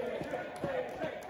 Hey, hey, hey,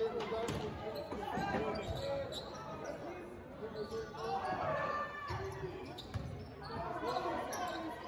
Thank you.